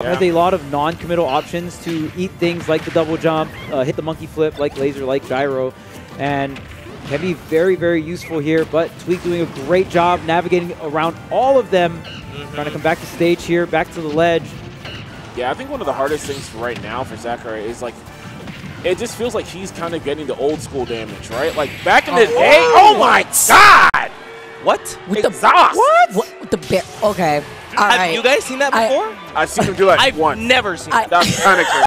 Has a lot of non-committal options to eat things like the double jump, uh, hit the monkey flip like laser, like gyro, and can be very, very useful here. But Tweek doing a great job navigating around all of them. Trying to come back to stage here, back to the ledge. Yeah, I think one of the hardest things right now for zackray is like, it just feels like he's kind of getting the old school damage, right? Like back in the day, oh my god! What? With the Exhaust. what? What with the bear? Okay. All Have right. you guys seen that before? I've seen him do that I've once. never seen I- that. That's kind of crazy.